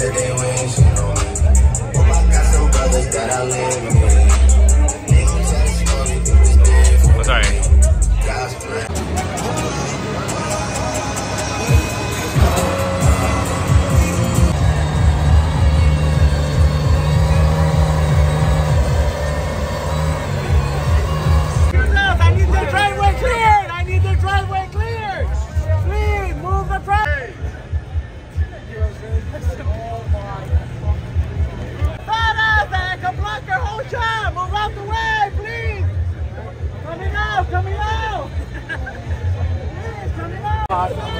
that they Bye.